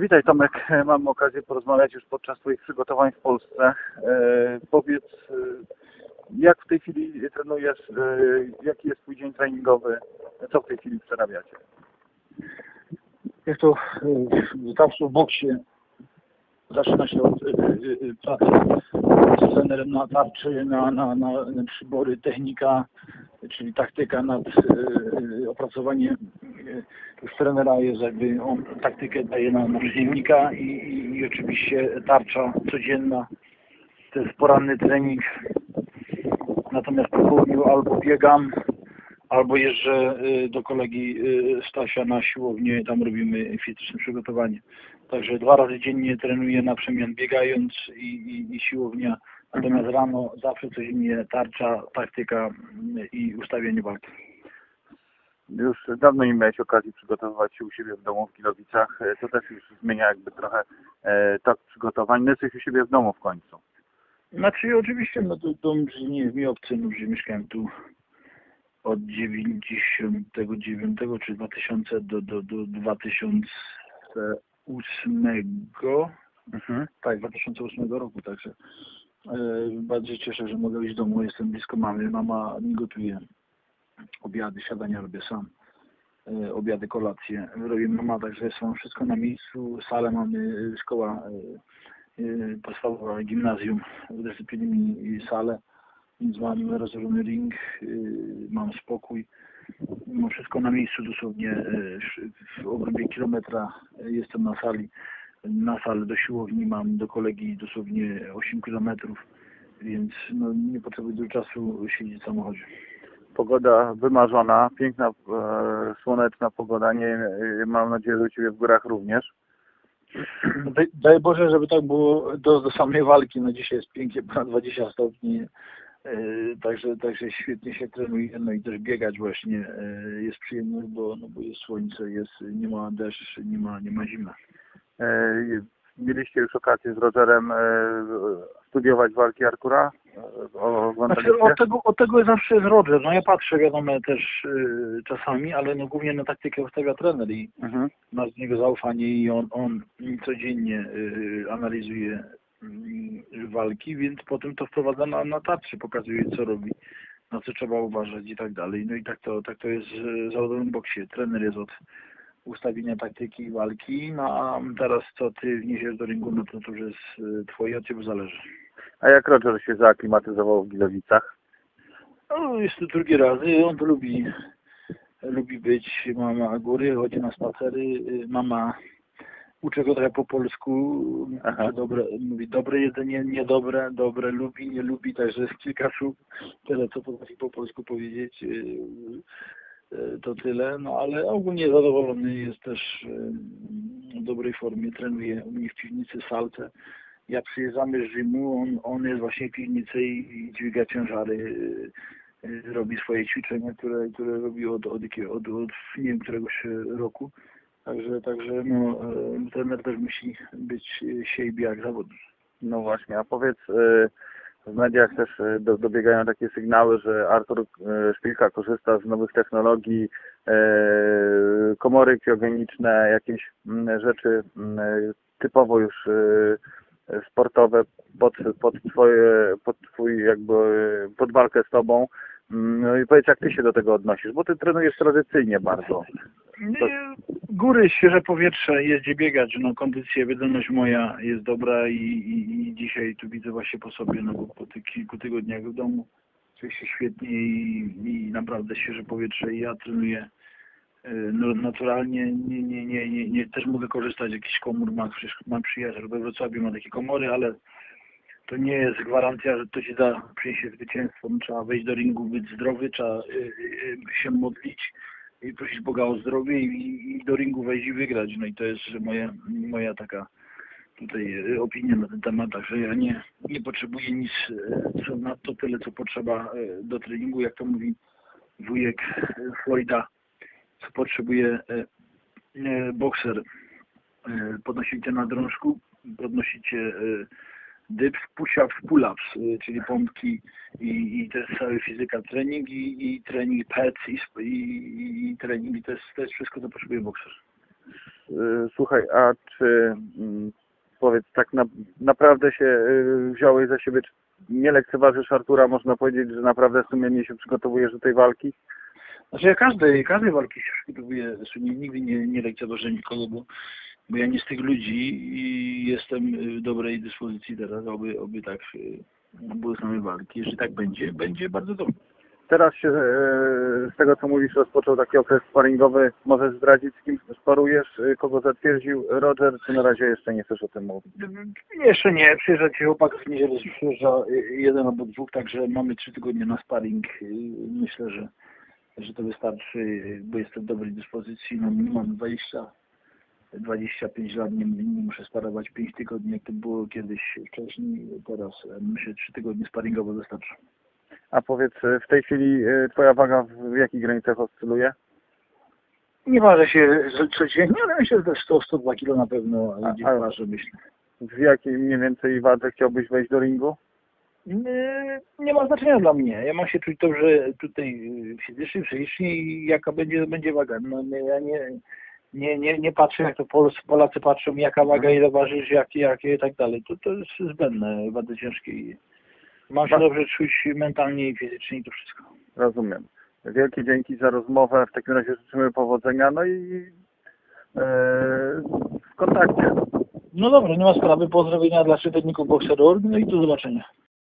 Witaj Tomek, mam okazję porozmawiać już podczas Twoich przygotowań w Polsce. E, powiedz, e, jak w tej chwili trenujesz, e, jaki jest Twój dzień treningowy, co w tej chwili przerabiacie? Jak to zawsze w boksie zaczyna się od pracy z trenerem na tarczy, na, na, na, przybory, technika, czyli taktyka nad e, już trenera jest jakby on taktykę daje na, na przeciwnika i, i, i oczywiście tarcza codzienna to jest poranny trening natomiast po południu albo biegam albo jeżdżę y, do kolegi y, Stasia na siłownię, tam robimy fizyczne przygotowanie. Także dwa razy dziennie trenuję na przemian biegając i, i, i siłownia, natomiast rano zawsze codziennie tarcza, taktyka y, i ustawianie walki. Już dawno nie miałeś okazji przygotowywać się u siebie w domu w Kilowicach. E, To też już zmienia jakby trochę e, tok przygotowań. No jesteś u siebie w domu w końcu. Znaczy oczywiście no to dom nie jest mi obcy, no, że mieszkałem tu od 99 czy 2000 do, do, do 2008 Mhm. tak, 2008 roku, także e, bardzo się cieszę, że mogę iść do domu, jestem blisko mamy, mama mi gotuje obiady, siadania robię sam, e, obiady, kolacje robi mama, także są wszystko na miejscu, salę mamy, e, szkoła e, podstawowa, gimnazjum, udostępnili mi salę, więc mam rozłożony ring, mam spokój, mam wszystko na miejscu dosłownie, w obrębie kilometra jestem na sali, na salę do siłowni mam do kolegi dosłownie 8 kilometrów, więc no, nie potrzebuję dużo czasu siedzieć w samochodzie. Pogoda wymarzona, piękna, e, słoneczna pogoda. Nie, e, mam nadzieję, że u Ciebie w górach również. Daj, daj Boże, żeby tak było do, do samej walki. No dzisiaj jest pięknie, ponad 20 stopni. Yy, także, także świetnie się trenuje, no i też biegać właśnie jest przyjemność, bo, no bo jest słońce, jest, nie ma deszcz, nie ma, nie ma zimna. Mieliście już okazję z Rogerem e, studiować walki Artura? E, Znaczy, od, tego, od tego jest zawsze jest Roger. No ja patrzę, wiadomo, też yy, czasami, ale no głównie na taktykę ustawia trener i Mhm. ma z niego zaufanie i on, on codziennie y, analizuje y, walki, więc potem to wprowadza na, na tarczy, pokazuje co robi, na co trzeba uważać i tak dalej. No i tak to, tak to jest w zawodowym boksie. Trener jest od ustawienia taktyki walki, no a teraz co ty wniesiesz do ringu, no to to już jest y, twoje, od ciebie zależy. A jak Roger się zaaklimatyzował w Gilowicach? No, jest to drugi raz. i On to lubi, lubi być. Mama góry, chodzi na spacery. y, Mama uczy go trochę po polsku. Aha. Dobre, mówi dobre jedzenie, niedobre, dobre, lubi, nie lubi. Także jest kilka słów. Tyle, co potrafi po polsku powiedzieć. y, y, To tyle. No ale ogólnie zadowolony jest też y, w dobrej formie. Trenuje u mnie w piwnicy saltę. Ja przyjeżdżamy z Rzymu, on, on jest właśnie w piwnicy i, dźwiga ciężary, y, robi swoje ćwiczenia, które, które robi od, od, od, od nie wiem, któregoś roku. Także, także no, trener też musi być siebie jak zawodnik. No właśnie, a powiedz, e, w mediach też e, do, dobiegają takie sygnały, że Artur e, Szpilka korzysta z nowych technologii, e, komory kriogeniczne, jakieś mm, rzeczy mm, typowo już sportowe pod, pod, twoje, pod twój jakby, pod walkę z tobą. Mm, No i powiedz, jak ty się do tego odnosisz, bo ty trenujesz tradycyjnie bardzo. Nie, góry, świeże powietrze, jest gdzie biegać, no kondycja, wydolność moja jest dobra i, i, i dzisiaj tu widzę właśnie po sobie, no bo po tych kilku tygodniach w domu czuję się świetnie i, i naprawdę świeże powietrze i ja trenuję e, no, naturalnie, nie, nie, nie, nie, nie, też mogę korzystać z jakichś komór, mam, przecież mam przyjaciel we Wrocławiu, ma takie komory, ale to nie jest gwarancja, że to ci da przyniesie zwycięstwo, no, trzeba wejść do ringu, być zdrowy, trzeba y, y, się modlić, i prosić Boga o zdrowie i, i do ringu wejść i wygrać. No i to jest moja, moja taka tutaj e, opinia na ten temat, także ja nie, nie potrzebuję nic e, co na to tyle, co potrzeba e, do treningu, jak to mówi wujek Floyda, co potrzebuje bokser. Podnosicie na drążku, podnosicie dips, push-ups, pull-ups, y, czyli pompki i, i to jest cały fizyka trening i, i trening pets i, i, i, trening i to jest, to jest wszystko, co potrzebuje bokser. y, słuchaj, a czy mm, powiedz, tak na, naprawdę się y, wziąłeś za siebie, czy nie lekceważysz Artura, można powiedzieć, że naprawdę sumiennie się przygotowujesz do tej walki? Znaczy ja każdej, każdej walki się przygotowuję, nigdy nie, nie lekceważę nikogo, bo, bo ja nie z tych ludzi i jestem w dobrej dyspozycji teraz, oby, oby tak y, były same walki. Jeżeli tak będzie, będzie bardzo dobrze. Teraz się, e, z tego co mówisz, rozpoczął taki okres sparingowy. Możesz zdradzić, z kim sparujesz, e, kogo zatwierdził Roger, czy na razie jeszcze nie chcesz o tym mówić? Jeszcze nie, przyjeżdża ci chłopak w niedzielę, przyjeżdża y, jeden albo dwóch, także mamy trzy tygodnie na sparring. Y, Myślę, że, że to wystarczy, y, bo jestem w dobrej dyspozycji. No, mam 20, 25 lat, nie, nie muszę sparować 5 tygodni, jak to było kiedyś wcześniej. Teraz e, myślę, trzy tygodnie sparingowo wystarczy. A powiedz, e, w tej chwili e, twoja waga w, jakich granicach oscyluje? Nie ważę się codziennie, ale myślę, że to 100-102 kilo na pewno A- gdzieś a- ważę, myślę. W jakiej mniej więcej wadze chciałbyś wejść do ringu? Nie, nie ma znaczenia dla mnie. Ja mam się czuć dobrze tutaj fizycznie, psychicznie i jaka będzie, będzie waga. No, nie, ja nie, nie, nie, nie patrzę jak to Polacy, Polacy patrzą, jaka waga, ile ważysz, jakie, jakie i tak dalej. To, to jest zbędne, wady ciężkiej. Mam się dobrze czuć mentalnie i fizycznie i to wszystko. Rozumiem. Wielkie dzięki za rozmowę. W takim razie życzymy powodzenia. No i e, w kontakcie. No dobra, nie ma sprawy. Pozdrowienia dla czytelników Boxer.org no i do zobaczenia.